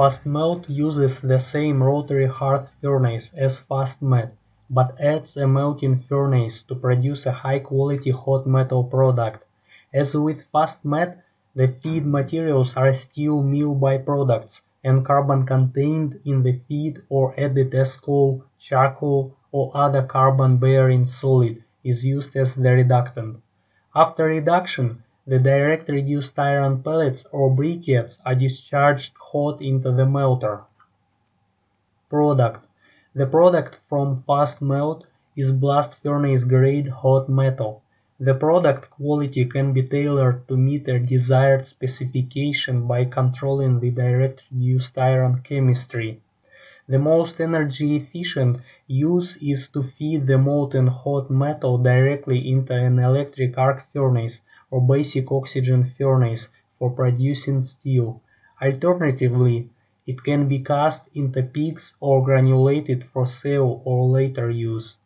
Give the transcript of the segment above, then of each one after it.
FastMelt uses the same rotary hearth furnace as FastMet, but adds a melting furnace to produce a high-quality hot metal product. As with FastMet, the feed materials are steel mill byproducts, and carbon contained in the feed or added as coal, charcoal, or other carbon-bearing solid is used as the reductant. After reduction, the direct reduced iron pellets or briquettes are discharged hot into the melter. Product. The product from FastMelt is blast furnace grade hot metal. The product quality can be tailored to meet a desired specification by controlling the direct reduced iron chemistry. The most energy efficient use is to feed the molten hot metal directly into an electric arc furnace or basic oxygen furnace for producing steel. Alternatively, it can be cast into pigs or granulated for sale or later use.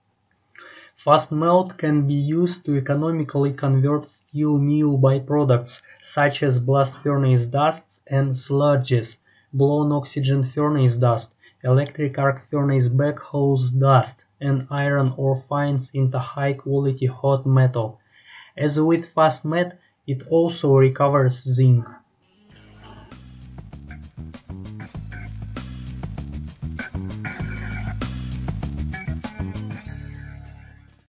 FastMelt can be used to economically convert steel mill byproducts such as blast furnace dusts and sludges, blown oxygen furnace dust, electric arc furnace baghouse dust, and iron ore fines into high-quality hot metal. As with FastMet, it also recovers zinc.